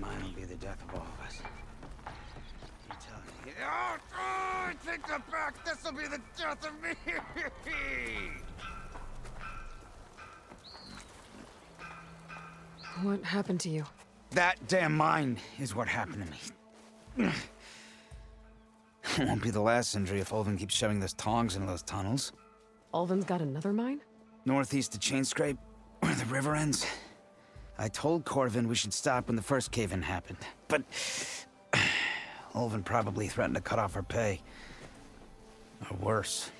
mine will be the death of all of us. You tell me. Oh, oh, I take that back! This'll be the death of me! What happened to you? That damn mine is what happened to me. It won't be the last injury if Ulvund keeps shoving those tongs into those tunnels. Ulvund's got another mine? Northeast of Chainscrape, where the river ends. I told Korvend we should stop when the first cave-in happened, but... Ulvund probably threatened to cut off our pay. Or worse.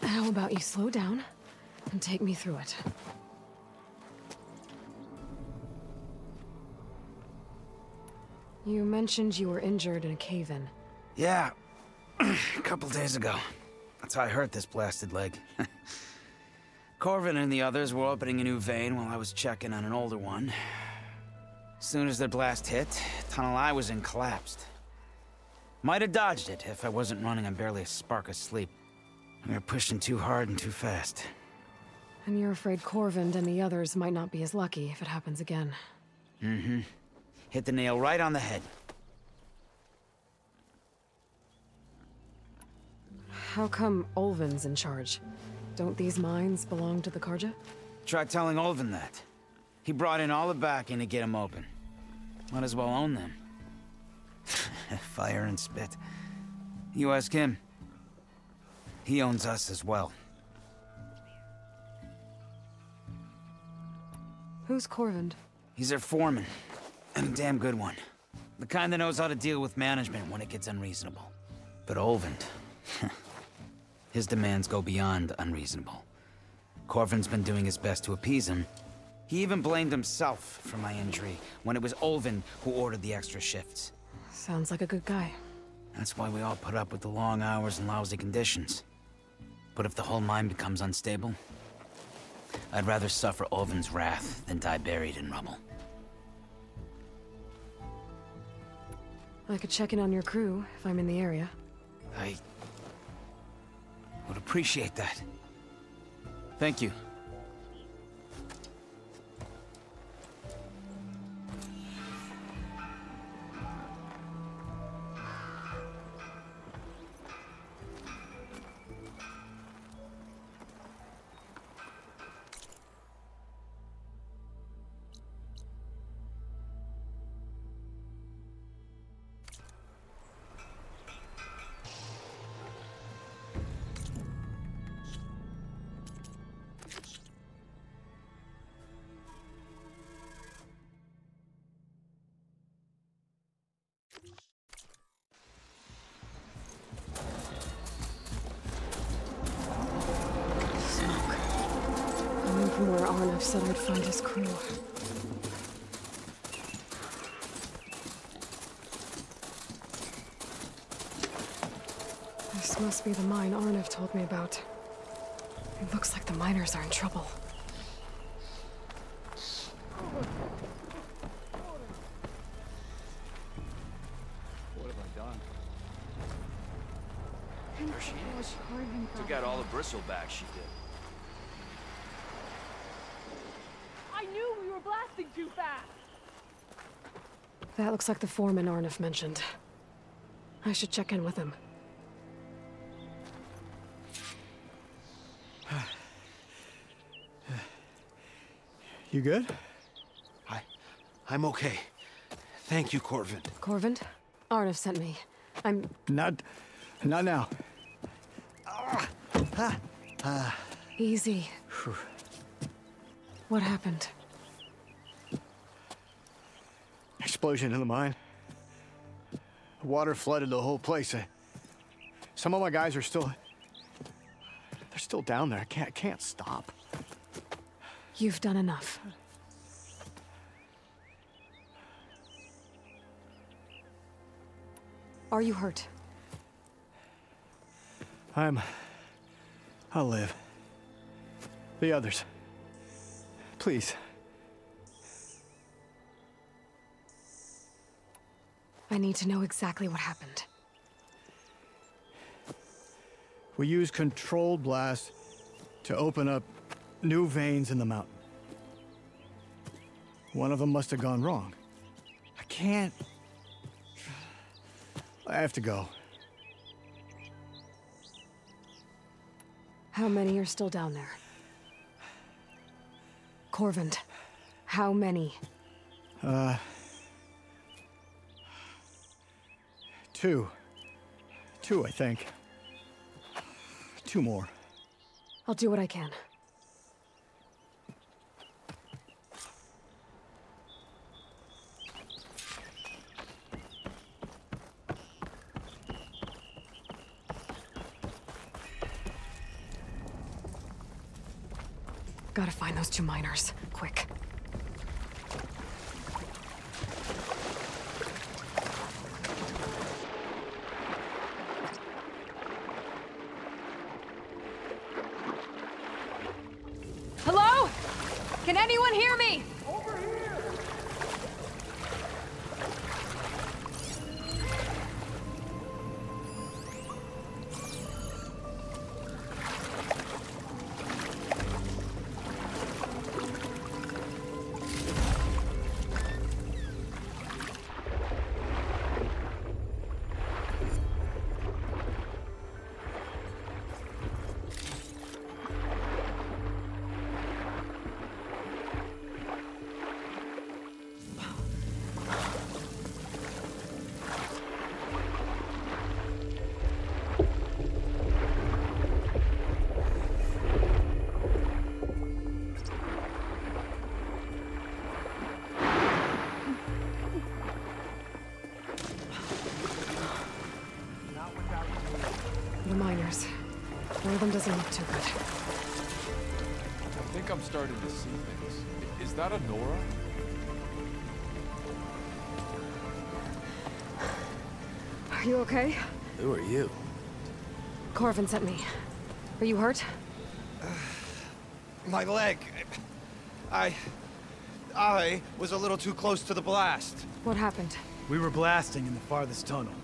How about you slow down and take me through it? You mentioned you were injured in a cave-in. Yeah, a couple days ago. That's how I hurt this blasted leg. Korvend and the others were opening a new vein while I was checking on an older one. As soon as their blast hit, tunnel I was in collapsed. Might have dodged it if I wasn't running on barely a spark of sleep. We were pushing too hard and too fast. And you're afraid Korvend and the others might not be as lucky if it happens again. Mm-hmm. Hit the nail right on the head. How come Ulvund's in charge? Don't these mines belong to the Carja? Try telling Ulvund that. He brought in all the backing to get them open. Might as well own them. Fire and spit. You ask him. He owns us as well. Who's Korvend? He's their foreman. And a damn good one. The kind that knows how to deal with management when it gets unreasonable. But Ulvund... his demands go beyond unreasonable. Korvend's been doing his best to appease him. He even blamed himself for my injury when it was Ulvund who ordered the extra shifts. Sounds like a good guy. That's why we all put up with the long hours and lousy conditions. But if the whole mine becomes unstable, I'd rather suffer Ulvund's wrath than die buried in rubble. I could check in on your crew if I'm in the area. I... would appreciate that. Thank you. Coming from where Arnav said I'd find his crew. This must be the mine Arnav told me about. It looks like the miners are in trouble. What have I done? There she is. Took out all the Bristleback she did. I knew we were blasting too fast! That looks like the foreman Arnav mentioned. I should check in with him. You good? I... I'm okay. Thank you, Korvend. Korvend? Arnav sent me. I'm... Not... not now. Easy. What happened? Explosion in the mine. Water flooded the whole place. I- Some of my guys are still... They're still down there. I can't, can't stop. You've done enough. Are you hurt? I'm... I'll live. The others. Please. I need to know exactly what happened. We use controlled blast to open up new veins in the mountain. One of them must have gone wrong. I can't. I have to go. How many are still down there? Korvend, how many? Uh, Two. Two, I think. Two more. I'll do what I can. Gotta find those two miners. Quick. The miners. One of them doesn't look too good. I think I'm starting to see things. Is that a Nora? Are you okay? Who are you? Korvend sent me. Are you hurt? My leg. I. I was a little too close to the blast. What happened? We were blasting in the farthest tunnel, but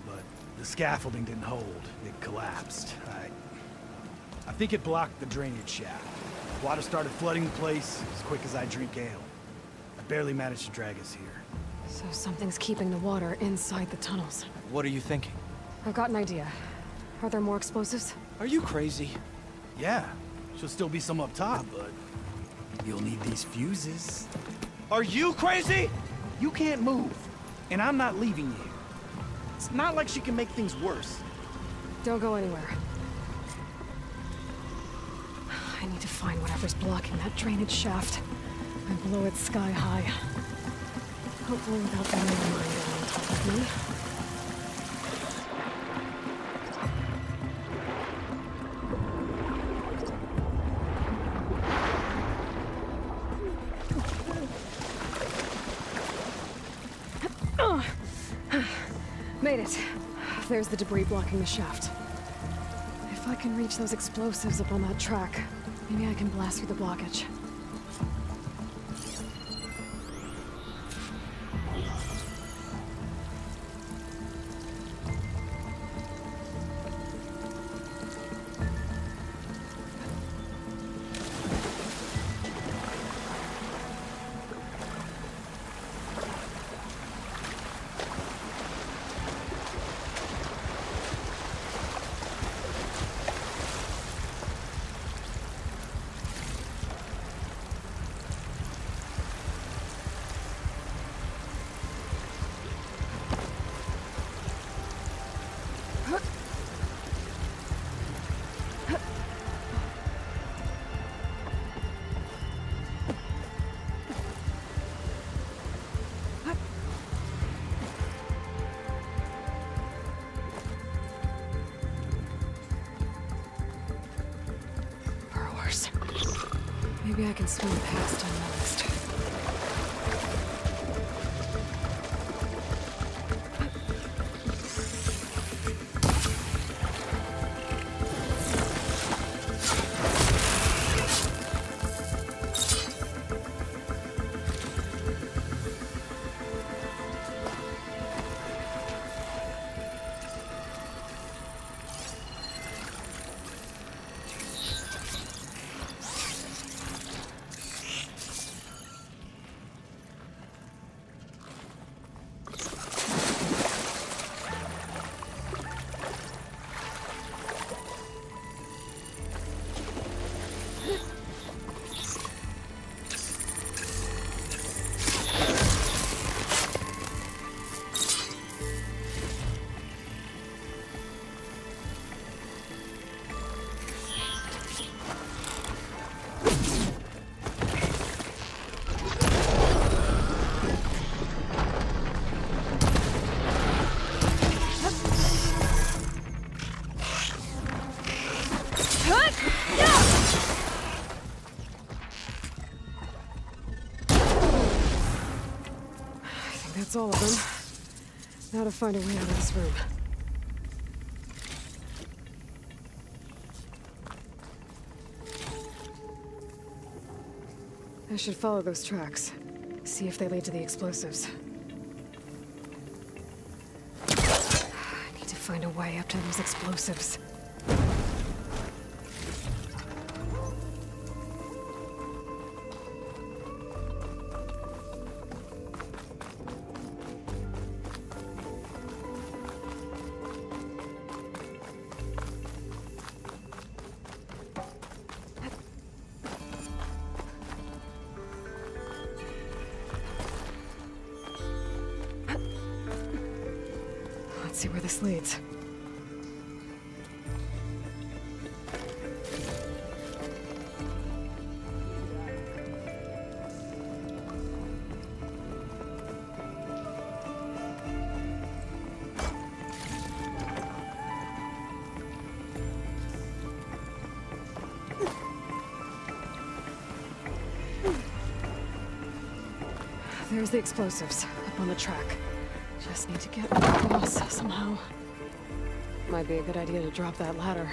the scaffolding didn't hold. It collapsed. I... I think it blocked the drainage shaft. Water started flooding the place as quick as I drink ale. I barely managed to drag us here. So something's keeping the water inside the tunnels. What are you thinking? I've got an idea. Are there more explosives? Are you crazy? Yeah, She'll still be some up top, but you'll need these fuses. Are you crazy? You can't move, and I'm not leaving you. It's not like she can make things worse. Don't go anywhere. I need to find whatever's blocking that drainage shaft and blow it sky high. Hopefully without reminder on top of me. There's the debris blocking the shaft. If I can reach those explosives up on that track, maybe I can blast through the blockage. I can swim past unnoticed. That's all of them. Now to find a way out of this room. I should follow those tracks. See if they lead to the explosives. I need to find a way up to those explosives. Let's see where this leads. There's the explosives, up on the track. Just need to get across somehow. Might be a good idea to drop that ladder.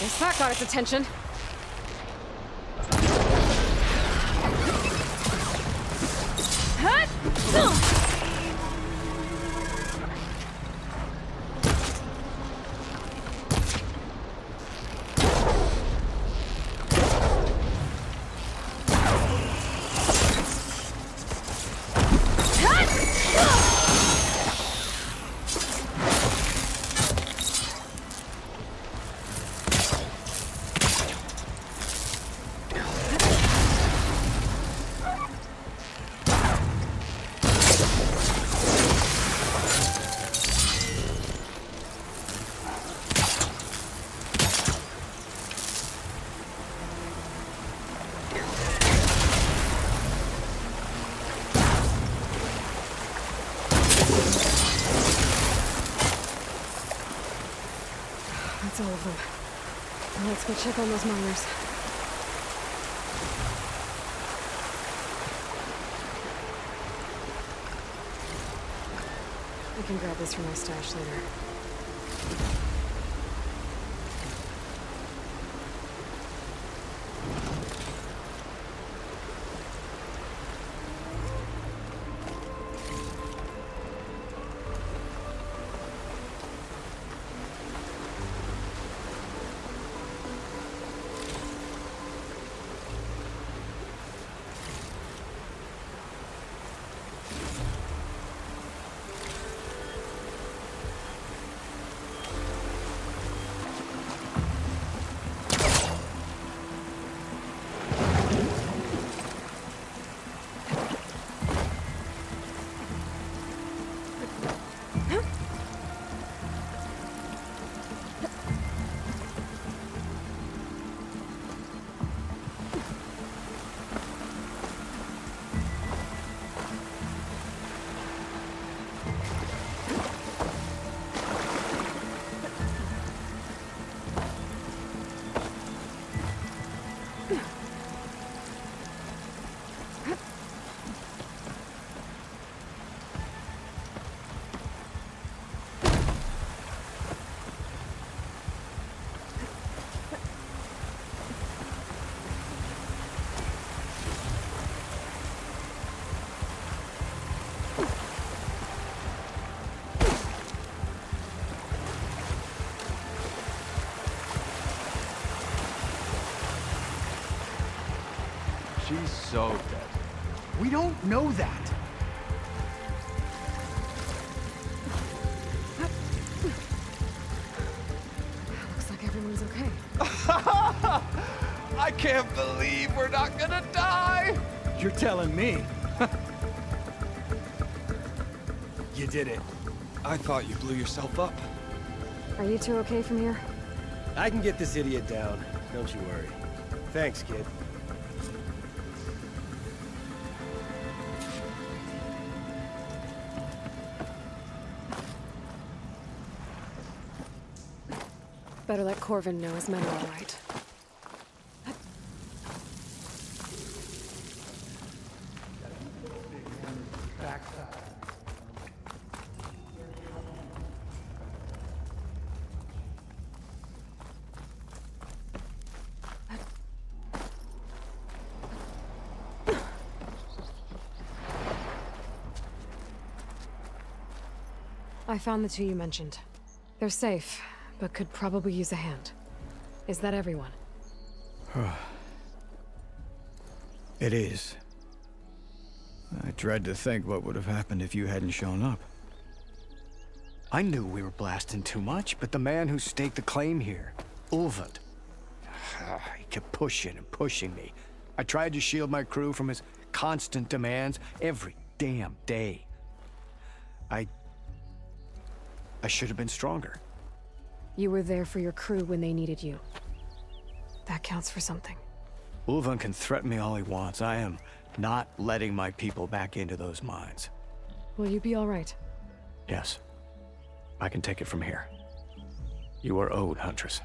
Guess that got its attention. Go check on those miners. I can grab this from my stash later. We don't know that. Looks like everyone's okay. I can't believe we're not gonna die! You're telling me. you did it. I thought you blew yourself up. Are you two okay from here? I can get this idiot down. Don't you worry. Thanks, kid. Better let Korvend know his men are all right. I found the two you mentioned. They're safe, but could probably use a hand. Is that everyone? It is. I dread to think what would have happened if you hadn't shown up. I knew we were blasting too much, but the man who staked the claim here, Ulvund, he kept pushing and pushing me. I tried to shield my crew from his constant demands every damn day. I... I should have been stronger. You were there for your crew when they needed you. That counts for something. Ulvund can threaten me all he wants. I am not letting my people back into those mines. Will you be all right? Yes. I can take it from here. You are owed, Huntress.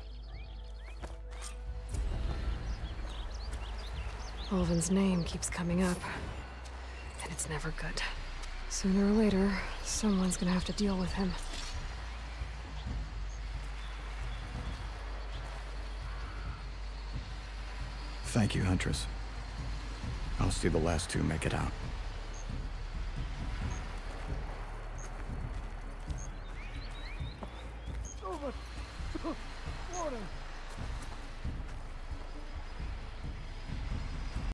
Ulvund's name keeps coming up. And it's never good. Sooner or later, someone's gonna have to deal with him. Thank you, Huntress. I'll see the last two make it out.